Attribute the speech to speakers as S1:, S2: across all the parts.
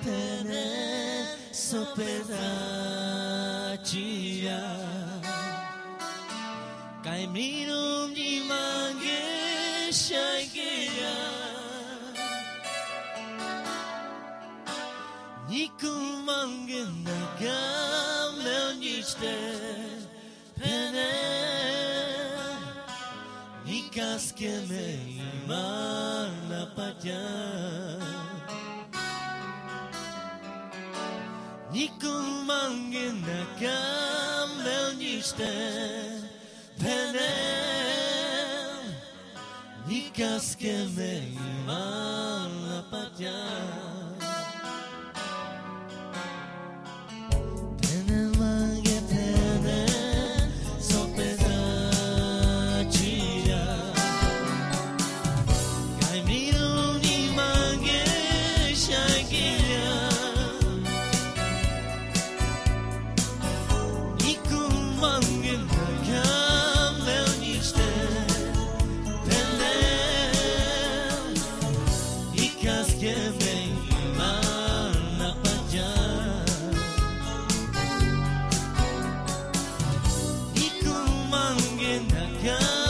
S1: tener sopeda chia kai mirum ni mange shaigea niku mange nagam leo nichte pene nikas ke me imar na patyan 憎まげな顔にしてベネンにかすけめ今 Yeah.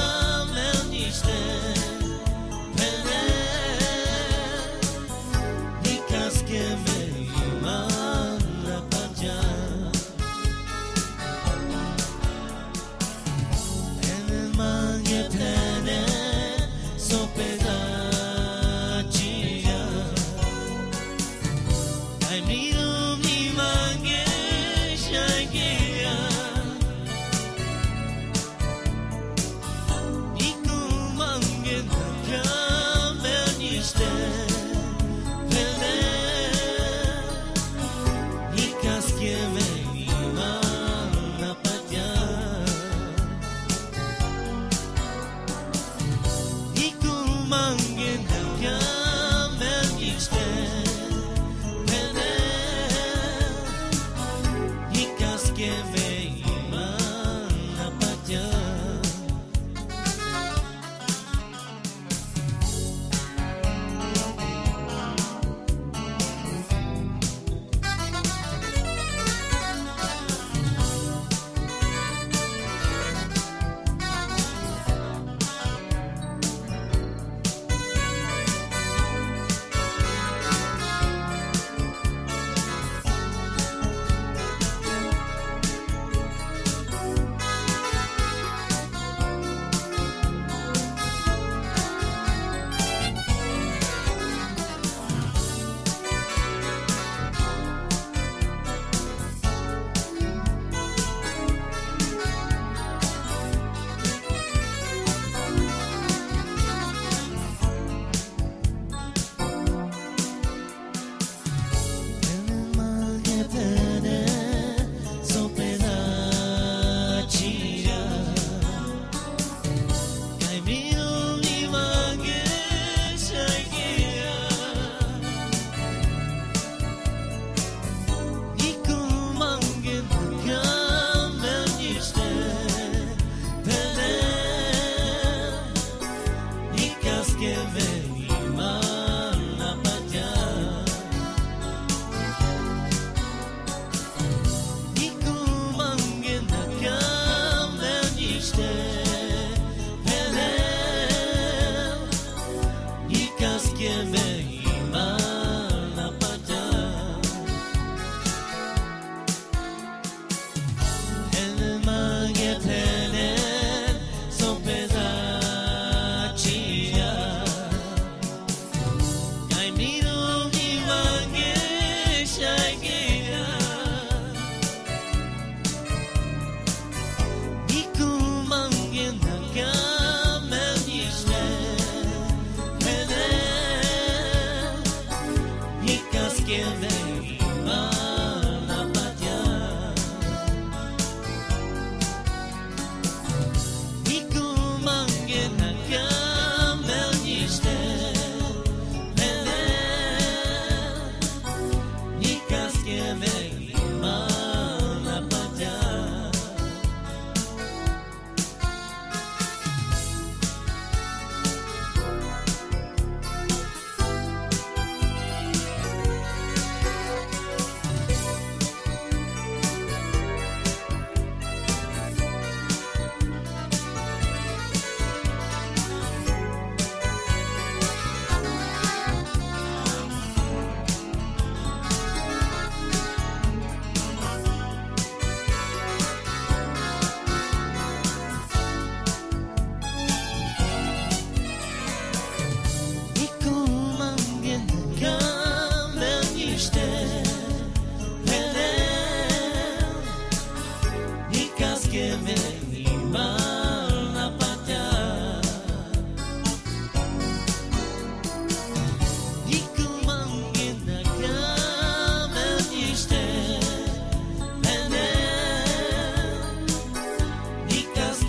S1: 姐妹。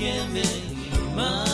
S1: Give me my